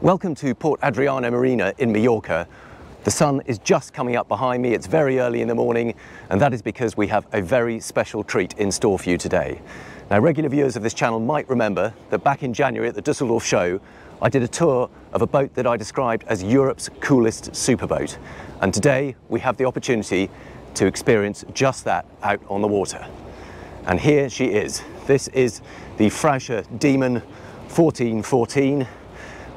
Welcome to Port Adriano Marina in Mallorca. The sun is just coming up behind me, it's very early in the morning, and that is because we have a very special treat in store for you today. Now, regular viewers of this channel might remember that back in January at the Dusseldorf show, I did a tour of a boat that I described as Europe's coolest superboat. And today we have the opportunity to experience just that out on the water. And here she is. This is the Frauscher Demon 1414.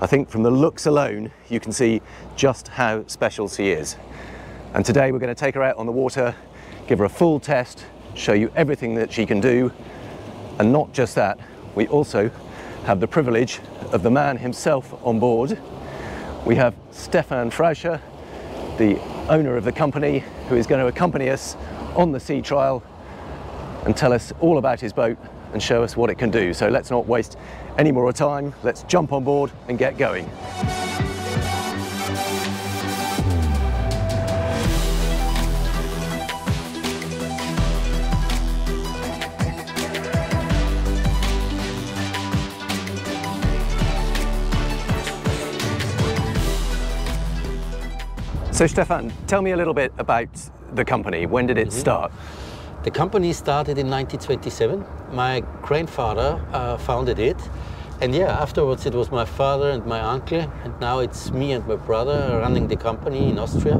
I think from the looks alone, you can see just how special she is. And today we're going to take her out on the water, give her a full test, show you everything that she can do. And not just that, we also have the privilege of the man himself on board. We have Stefan Frauscher, the owner of the company, who is going to accompany us on the sea trial and tell us all about his boat and show us what it can do. So let's not waste any more time. Let's jump on board and get going. So Stefan, tell me a little bit about the company. When did it mm -hmm. start? The company started in 1927. My grandfather uh, founded it. And yeah, afterwards it was my father and my uncle, and now it's me and my brother running the company in Austria.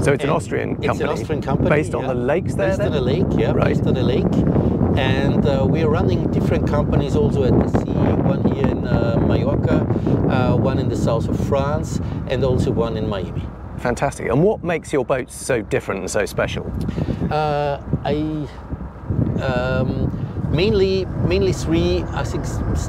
So it's and an Austrian company? It's an Austrian company. Based on the lakes there? Based then? on the lake, yeah, right. based on the lake. And uh, we're running different companies also at the sea, one here in uh, Mallorca, uh, one in the south of France, and also one in Miami. Fantastic. And what makes your boats so different and so special? Uh, I um, mainly mainly three I think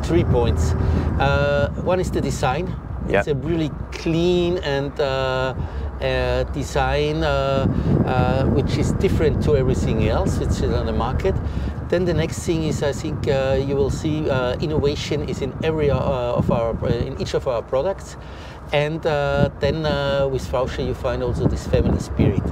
three points. Uh, one is the design. Yep. It's a really clean and uh, uh, design uh, uh, which is different to everything else which is on the market. Then the next thing is I think uh, you will see innovation is in every of our in each of our products. And uh, then uh, with Frauscher you find also this family spirit.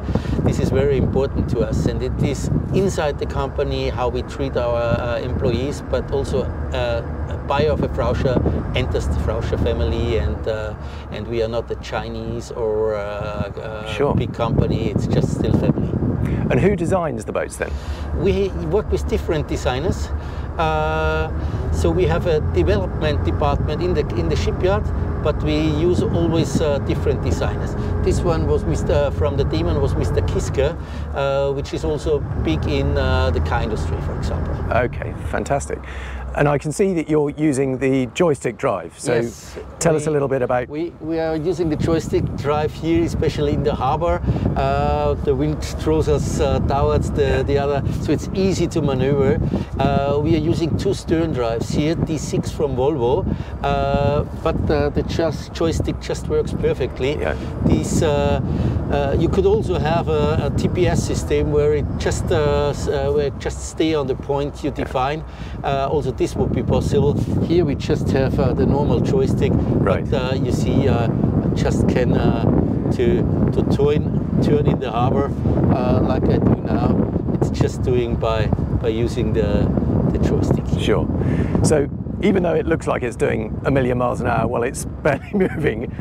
This is very important to us and it is inside the company how we treat our uh, employees but also uh, a buyer of a Frauscher enters the Frauscher family and, uh, and we are not a Chinese or uh, sure. big company, it's just still family. And who designs the boats then? We work with different designers. Uh, so we have a development department in the in the shipyard but we use always uh, different designers. This one was Mr. from the Demon was Mr. Kiska, uh, which is also big in uh, the car industry, for example. Okay, fantastic. And I can see that you're using the joystick drive. So yes, tell we, us a little bit about... We, we are using the joystick drive here, especially in the harbor. Uh, the wind throws us uh, towards the, the other, so it's easy to maneuver. Uh, we are using two stern drives here, D6 from Volvo, uh, but uh, the just joystick just works perfectly. Yeah. These, uh, you could also have a, a, TPS system where it just where it just stay on the point you define. also, this would be possible. Here we just have uh, the normal joystick, right. but uh, you see, uh, just can uh, to to turn turn in the harbor uh, like I do now. It's just doing by by using the the joystick. Sure. So even though it looks like it's doing a million miles an hour while it's barely moving,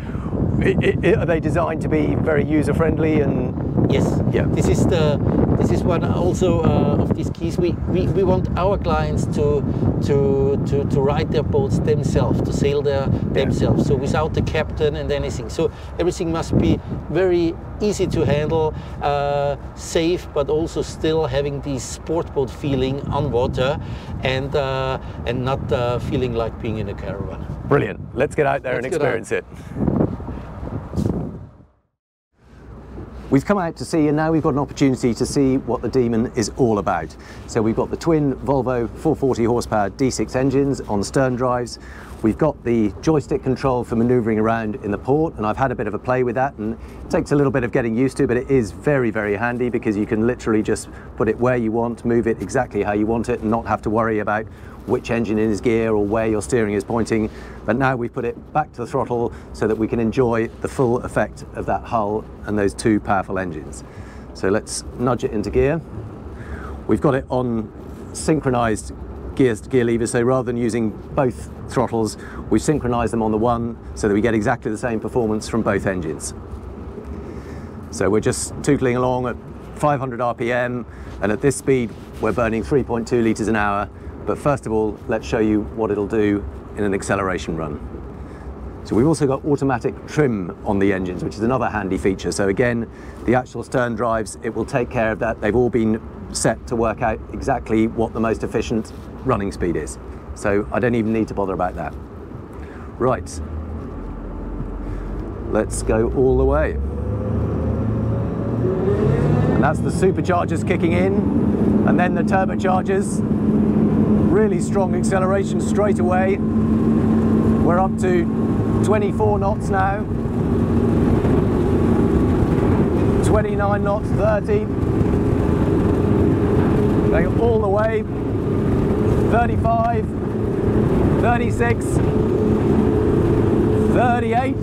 it, it, are they designed to be very user friendly and Yes. Yeah. This is the this is one also uh, of these keys. We, we we want our clients to to to to ride their boats themselves, to sail their yeah. themselves. So without the captain and anything. So everything must be very easy to handle, uh, safe, but also still having the sport boat feeling on water, and uh, and not uh, feeling like being in a caravan. Brilliant. Let's get out there Let's and experience it. We've come out to sea and now we've got an opportunity to see what the Demon is all about. So we've got the twin Volvo 440 horsepower D6 engines on stern drives. We've got the joystick control for maneuvering around in the port and I've had a bit of a play with that and it takes a little bit of getting used to but it is very very handy because you can literally just put it where you want, move it exactly how you want it and not have to worry about which engine in is gear or where your steering is pointing. But now we've put it back to the throttle so that we can enjoy the full effect of that hull and those two powerful engines. So let's nudge it into gear. We've got it on synchronized gear, gear levers. So rather than using both throttles, we've synchronized them on the one so that we get exactly the same performance from both engines. So we're just tootling along at 500 RPM, and at this speed, we're burning 3.2 litres an hour. But first of all, let's show you what it'll do in an acceleration run. So we've also got automatic trim on the engines, which is another handy feature. So again, the actual stern drives, it will take care of that. They've all been set to work out exactly what the most efficient running speed is. So I don't even need to bother about that. Right, let's go all the way. And that's the superchargers kicking in, and then the turbochargers. Really strong acceleration straight away. We're up to 24 knots now. 29 knots, 30. Going all the way. 35, 36, 38.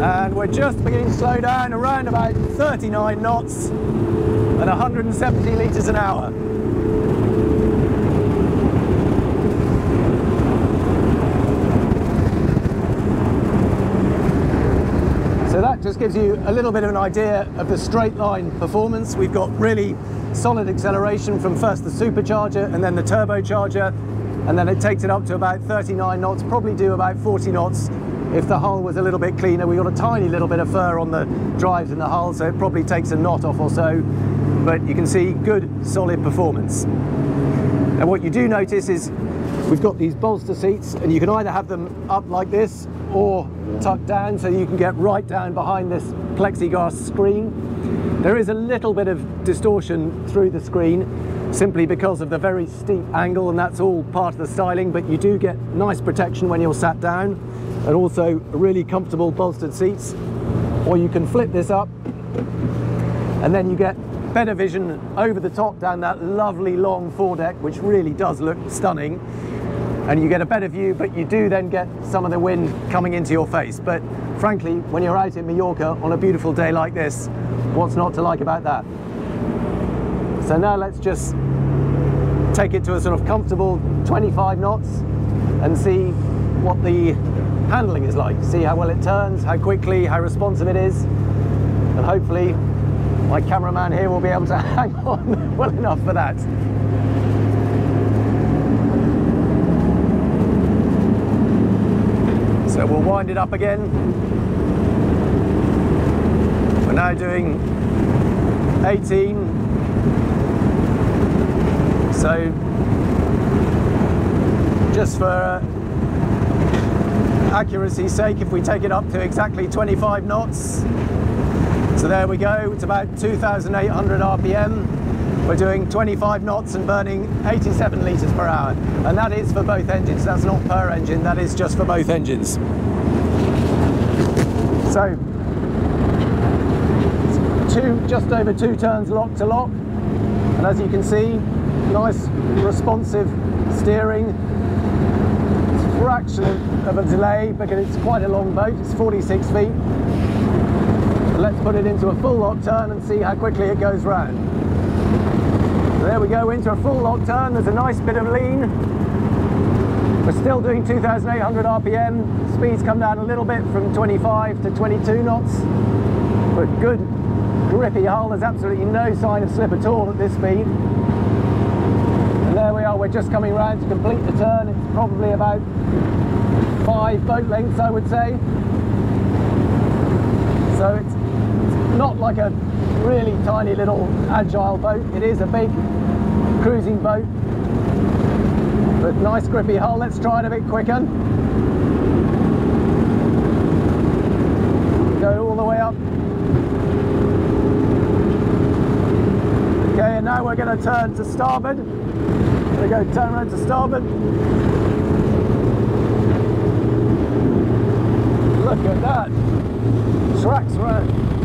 And we're just beginning to slow down around about 39 knots and 170 litres an hour. So that just gives you a little bit of an idea of the straight line performance. We've got really solid acceleration from first the supercharger and then the turbocharger and then it takes it up to about 39 knots, probably do about 40 knots if the hull was a little bit cleaner. We've got a tiny little bit of fur on the drives in the hull so it probably takes a knot off or so but you can see good solid performance. And what you do notice is we've got these bolster seats and you can either have them up like this or tucked down so you can get right down behind this plexiglass screen. There is a little bit of distortion through the screen simply because of the very steep angle and that's all part of the styling but you do get nice protection when you're sat down and also really comfortable bolstered seats or you can flip this up and then you get better vision over the top down that lovely long foredeck which really does look stunning and you get a better view, but you do then get some of the wind coming into your face. But frankly, when you're out in Mallorca on a beautiful day like this, what's not to like about that? So now let's just take it to a sort of comfortable 25 knots and see what the handling is like. See how well it turns, how quickly, how responsive it is. And hopefully my cameraman here will be able to hang on well enough for that. So we'll wind it up again. We're now doing 18. So just for accuracy's sake, if we take it up to exactly 25 knots, so there we go, it's about 2,800 RPM. We're doing 25 knots and burning 87 litres per hour. And that is for both engines, that's not per engine, that is just for both engines. So, two, just over two turns lock to lock. And as you can see, nice responsive steering. It's a fraction of a delay because it's quite a long boat, it's 46 feet. Let's put it into a full lock turn and see how quickly it goes round. There we go, into a full lock turn. There's a nice bit of lean. We're still doing 2,800 RPM. Speeds come down a little bit from 25 to 22 knots. But good grippy hull. There's absolutely no sign of slip at all at this speed. And there we are. We're just coming round to complete the turn. It's probably about five boat lengths, I would say. So it's not like a really tiny little agile boat. It is a big cruising boat, but nice grippy hull. Let's try it a bit quicker. Go all the way up. Okay, and now we're going to turn to starboard. To go turn around to starboard. Look at that. Tracks around.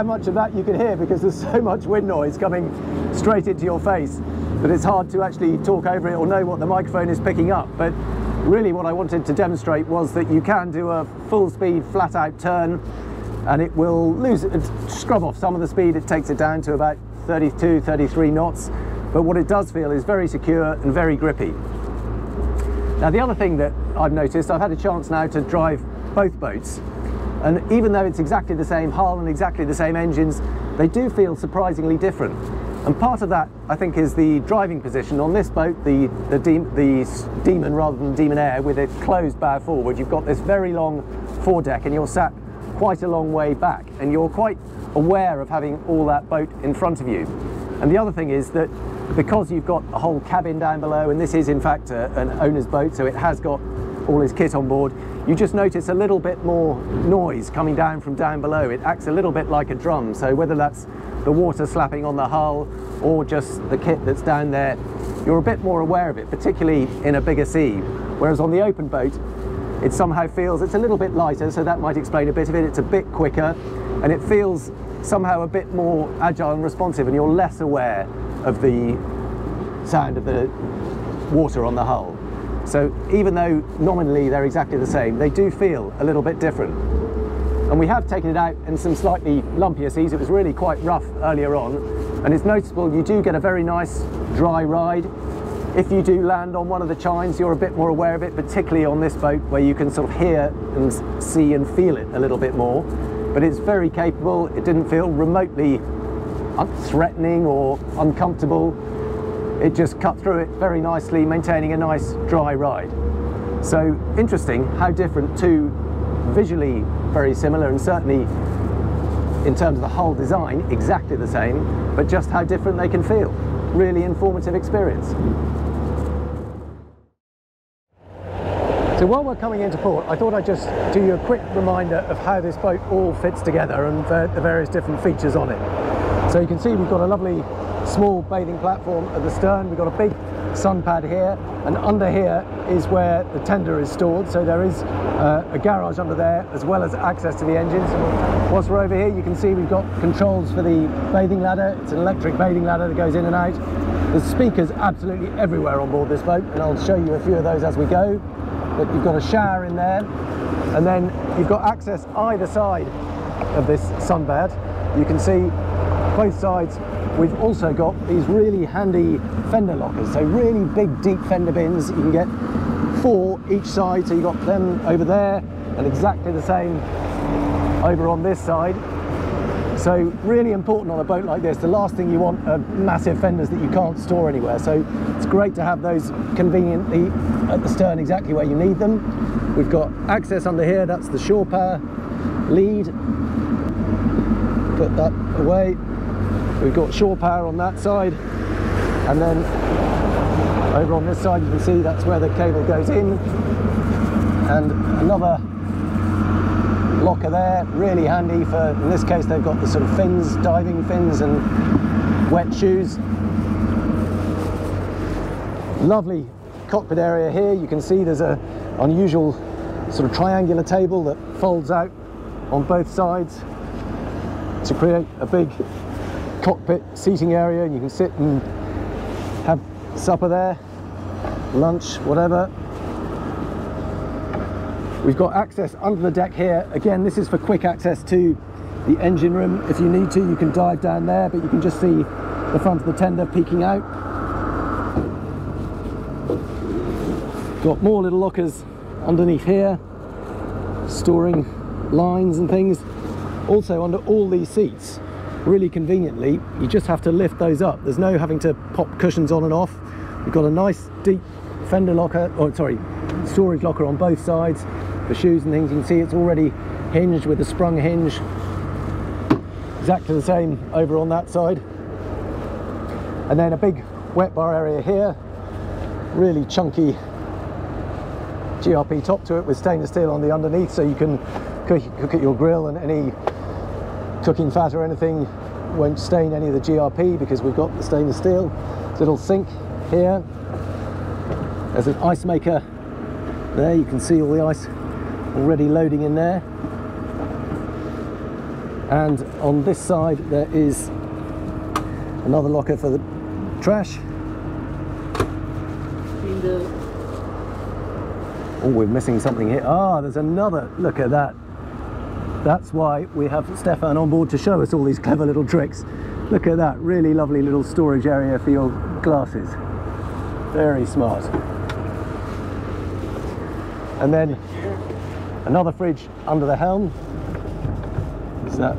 How much of that you can hear because there's so much wind noise coming straight into your face. that it's hard to actually talk over it or know what the microphone is picking up. But really what I wanted to demonstrate was that you can do a full speed flat out turn and it will lose, scrub off some of the speed. It takes it down to about 32, 33 knots. But what it does feel is very secure and very grippy. Now the other thing that I've noticed, I've had a chance now to drive both boats and even though it's exactly the same hull and exactly the same engines, they do feel surprisingly different. And part of that, I think, is the driving position. On this boat, the, the, De the Demon rather than Demon Air, with a closed bow forward, you've got this very long foredeck and you're sat quite a long way back and you're quite aware of having all that boat in front of you. And the other thing is that because you've got a whole cabin down below, and this is in fact a, an owner's boat, so it has got all his kit on board, you just notice a little bit more noise coming down from down below. It acts a little bit like a drum, so whether that's the water slapping on the hull or just the kit that's down there, you're a bit more aware of it, particularly in a bigger sea. Whereas on the open boat, it somehow feels it's a little bit lighter, so that might explain a bit of it. It's a bit quicker, and it feels somehow a bit more agile and responsive, and you're less aware of the sound of the water on the hull. So even though nominally they're exactly the same, they do feel a little bit different. And we have taken it out in some slightly lumpier seas. It was really quite rough earlier on. And it's noticeable you do get a very nice dry ride. If you do land on one of the chines, you're a bit more aware of it, particularly on this boat where you can sort of hear and see and feel it a little bit more. But it's very capable. It didn't feel remotely threatening or uncomfortable. It just cut through it very nicely, maintaining a nice dry ride. So interesting how different two visually very similar and certainly in terms of the whole design exactly the same but just how different they can feel. Really informative experience. So while we're coming into port I thought I'd just do you a quick reminder of how this boat all fits together and the various different features on it. So you can see we've got a lovely small bathing platform at the stern. We've got a big sun pad here and under here is where the tender is stored. So there is uh, a garage under there as well as access to the engines. Whilst we're over here you can see we've got controls for the bathing ladder. It's an electric bathing ladder that goes in and out. There's speakers absolutely everywhere on board this boat and I'll show you a few of those as we go. But you've got a shower in there and then you've got access either side of this sunbed you can see both sides We've also got these really handy fender lockers, so really big deep fender bins. You can get four each side, so you've got them over there and exactly the same over on this side. So really important on a boat like this, the last thing you want are massive fenders that you can't store anywhere. So it's great to have those conveniently at the stern exactly where you need them. We've got access under here, that's the shore power lead. Put that away. We've got shore power on that side and then over on this side you can see that's where the cable goes in and another locker there, really handy for, in this case they've got the sort of fins, diving fins and wet shoes. Lovely cockpit area here, you can see there's a unusual sort of triangular table that folds out on both sides to create a big cockpit seating area and you can sit and have supper there, lunch, whatever. We've got access under the deck here. Again, this is for quick access to the engine room. If you need to, you can dive down there, but you can just see the front of the tender peeking out. Got more little lockers underneath here, storing lines and things. Also under all these seats, really conveniently you just have to lift those up. There's no having to pop cushions on and off. We've got a nice deep fender locker or sorry storage locker on both sides. For shoes and things you can see it's already hinged with a sprung hinge. Exactly the same over on that side. And then a big wet bar area here. Really chunky GRP top to it with stainless steel on the underneath so you can cook, cook at your grill and any cooking fat or anything won't stain any of the GRP because we've got the stainless steel. Little sink here. There's an ice maker there. You can see all the ice already loading in there. And on this side there is another locker for the trash. Oh, we're missing something here. Ah, there's another. Look at that. That's why we have Stefan on board to show us all these clever little tricks. Look at that, really lovely little storage area for your glasses. Very smart. And then another fridge under the helm. Is that?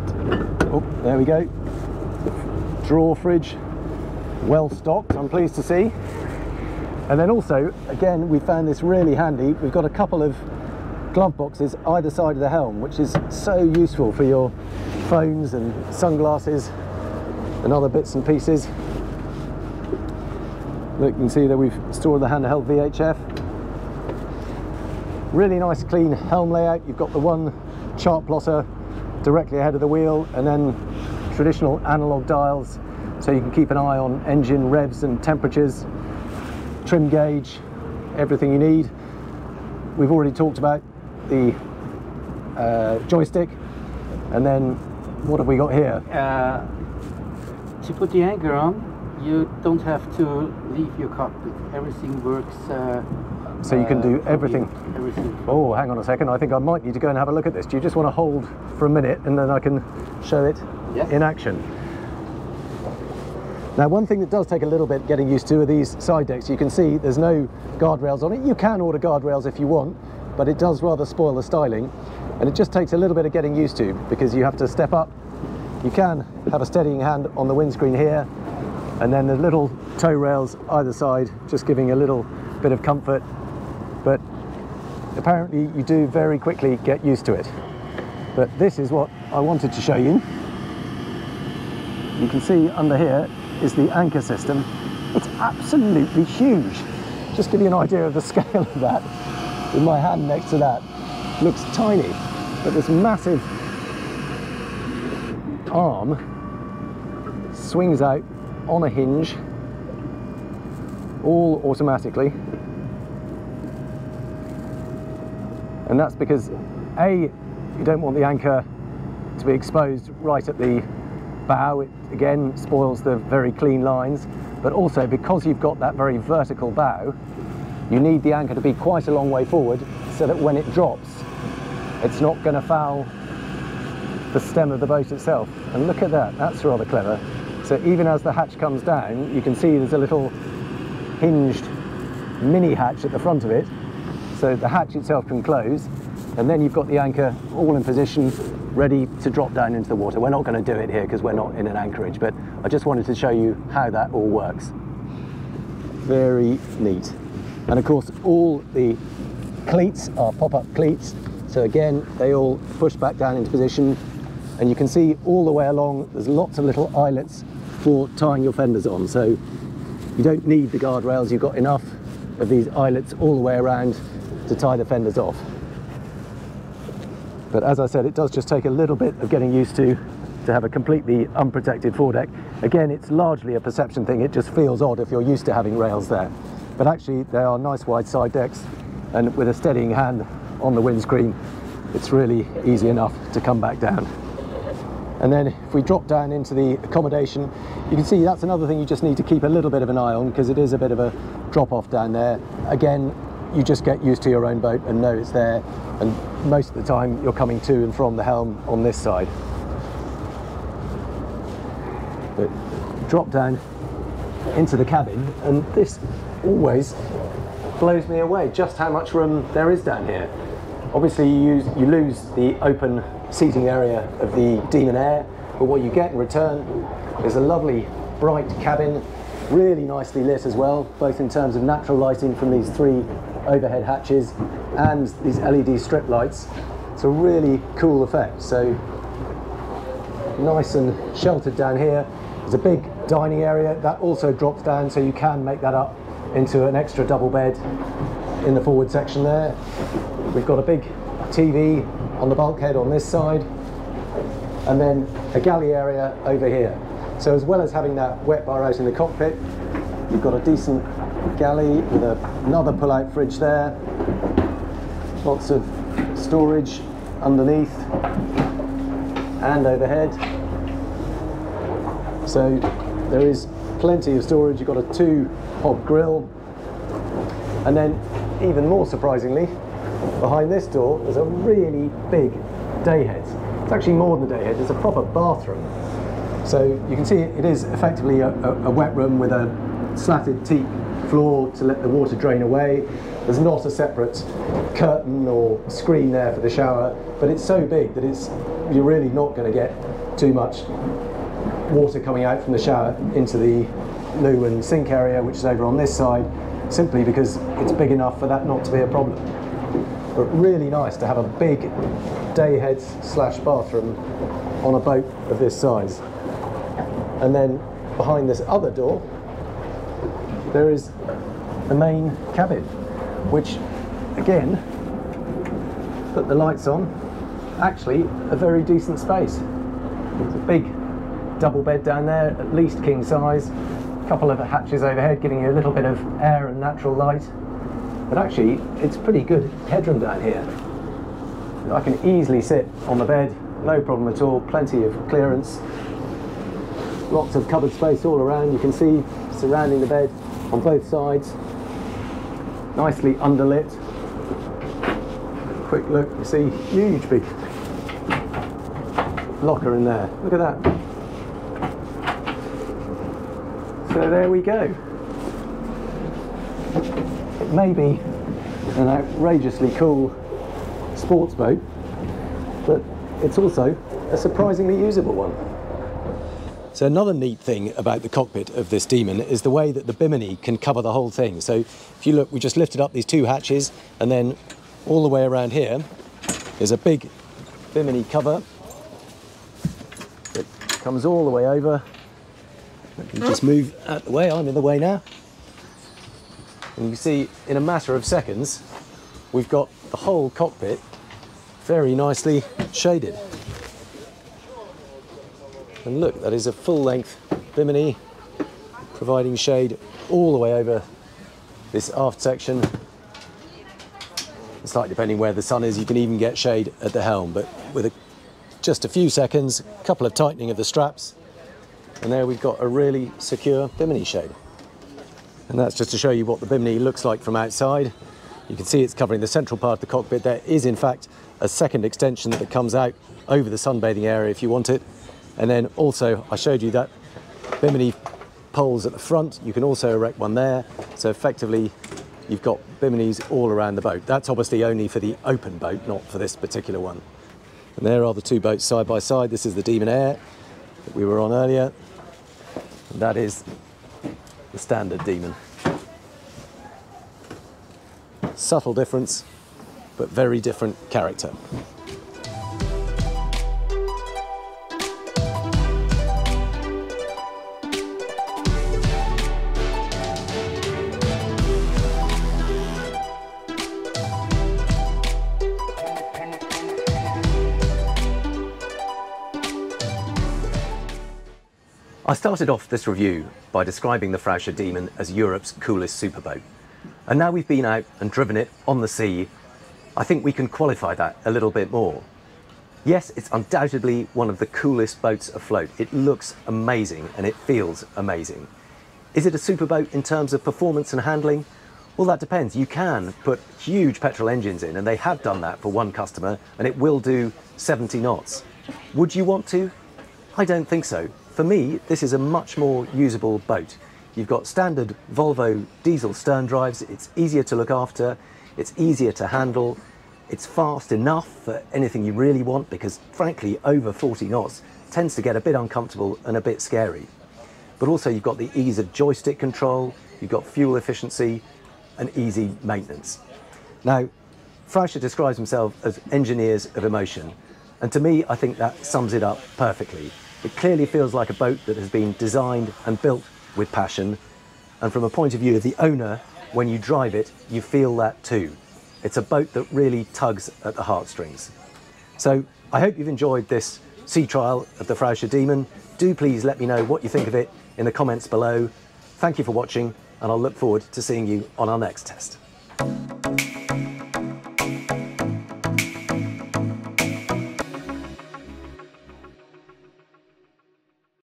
Oh, there we go. Drawer fridge, well stocked, I'm pleased to see. And then also, again, we found this really handy. We've got a couple of glove boxes either side of the helm, which is so useful for your phones and sunglasses and other bits and pieces. Look, you can see that we've stored the handheld VHF. Really nice clean helm layout. You've got the one chart plotter directly ahead of the wheel and then traditional analog dials so you can keep an eye on engine revs and temperatures trim gauge, everything you need. We've already talked about the uh, joystick, and then what have we got here? Uh, to put the anchor on, you don't have to leave your cockpit. Everything works. Uh, so you can do everything. everything. Oh, hang on a second. I think I might need to go and have a look at this. Do you just want to hold for a minute and then I can show it in action? Now one thing that does take a little bit getting used to are these side decks. You can see there's no guardrails on it. You can order guardrails if you want, but it does rather spoil the styling. And it just takes a little bit of getting used to because you have to step up. You can have a steadying hand on the windscreen here, and then the little toe rails either side, just giving a little bit of comfort. But apparently you do very quickly get used to it. But this is what I wanted to show you. You can see under here is the anchor system. It's absolutely huge. Just give you an idea of the scale of that. With my hand next to that, looks tiny, but this massive arm swings out on a hinge, all automatically. And that's because A, you don't want the anchor to be exposed right at the bow, it again spoils the very clean lines, but also because you've got that very vertical bow, you need the anchor to be quite a long way forward so that when it drops, it's not going to foul the stem of the boat itself. And look at that, that's rather clever. So even as the hatch comes down, you can see there's a little hinged mini hatch at the front of it. So the hatch itself can close, and then you've got the anchor all in position ready to drop down into the water. We're not going to do it here because we're not in an anchorage, but I just wanted to show you how that all works. Very neat. And of course, all the cleats are pop-up cleats. So again, they all push back down into position. And you can see all the way along, there's lots of little eyelets for tying your fenders on. So you don't need the guardrails, you've got enough of these eyelets all the way around to tie the fenders off. But as I said, it does just take a little bit of getting used to to have a completely unprotected foredeck. Again, it's largely a perception thing. It just feels odd if you're used to having rails there. But actually, they are nice wide side decks, and with a steadying hand on the windscreen, it's really easy enough to come back down. And then if we drop down into the accommodation, you can see that's another thing you just need to keep a little bit of an eye on because it is a bit of a drop off down there. Again, you just get used to your own boat and know it's there and most of the time you're coming to and from the helm on this side. But drop down into the cabin and this always blows me away just how much room there is down here. Obviously you, use, you lose the open seating area of the Demon Air but what you get in return is a lovely bright cabin really nicely lit as well both in terms of natural lighting from these three overhead hatches and these LED strip lights. It's a really cool effect. So nice and sheltered down here. There's a big dining area that also drops down so you can make that up into an extra double bed in the forward section there. We've got a big TV on the bulkhead on this side and then a galley area over here. So as well as having that wet bar out in the cockpit, you've got a decent galley with another pull-out fridge there. Lots of storage underneath and overhead. So there is plenty of storage. You've got a two hob grill. And then, even more surprisingly, behind this door, there's a really big day head. It's actually more than a day head, it's a proper bathroom. So you can see it is effectively a, a, a wet room with a slatted teak floor to let the water drain away. There's not a separate curtain or screen there for the shower, but it's so big that it's you're really not going to get too much water coming out from the shower into the loo and sink area, which is over on this side, simply because it's big enough for that not to be a problem. But really nice to have a big day head slash bathroom on a boat of this size. And then behind this other door, there is the main cabin, which again, put the lights on, actually a very decent space. It's a big double bed down there, at least king size, a couple of hatches overhead giving you a little bit of air and natural light. But actually, it's pretty good headroom down here. I can easily sit on the bed, no problem at all, plenty of clearance, lots of cupboard space all around. You can see surrounding the bed on both sides, nicely underlit. Quick look, you see huge big locker in there. Look at that. So there we go. It may be an outrageously cool sports boat, but it's also a surprisingly usable one. So another neat thing about the cockpit of this Demon is the way that the bimini can cover the whole thing. So if you look, we just lifted up these two hatches and then all the way around here is a big bimini cover that comes all the way over. Just move out of the way, I'm in the way now. And you can see in a matter of seconds, we've got the whole cockpit very nicely shaded. And look, that is a full length bimini providing shade all the way over this aft section. It's like depending where the sun is, you can even get shade at the helm, but with a, just a few seconds, a couple of tightening of the straps, and there we've got a really secure bimini shade. And that's just to show you what the bimini looks like from outside. You can see it's covering the central part of the cockpit. There is in fact a second extension that comes out over the sunbathing area if you want it. And then also, I showed you that bimini poles at the front. You can also erect one there. So effectively, you've got biminis all around the boat. That's obviously only for the open boat, not for this particular one. And there are the two boats side by side. This is the Demon Air that we were on earlier. And that is the standard Demon. Subtle difference, but very different character. I started off this review by describing the Frauscher Demon as Europe's coolest superboat. And now we've been out and driven it on the sea, I think we can qualify that a little bit more. Yes, it's undoubtedly one of the coolest boats afloat. It looks amazing and it feels amazing. Is it a superboat in terms of performance and handling? Well, that depends. You can put huge petrol engines in, and they have done that for one customer, and it will do 70 knots. Would you want to? I don't think so. For me, this is a much more usable boat. You've got standard Volvo diesel stern drives, it's easier to look after, it's easier to handle, it's fast enough for anything you really want because frankly over 40 knots tends to get a bit uncomfortable and a bit scary. But also you've got the ease of joystick control, you've got fuel efficiency and easy maintenance. Now, Frauscher describes himself as engineers of emotion and to me I think that sums it up perfectly. It clearly feels like a boat that has been designed and built with passion. And from a point of view of the owner, when you drive it, you feel that too. It's a boat that really tugs at the heartstrings. So I hope you've enjoyed this sea trial of the Frauscher Demon. Do please let me know what you think of it in the comments below. Thank you for watching, and I'll look forward to seeing you on our next test.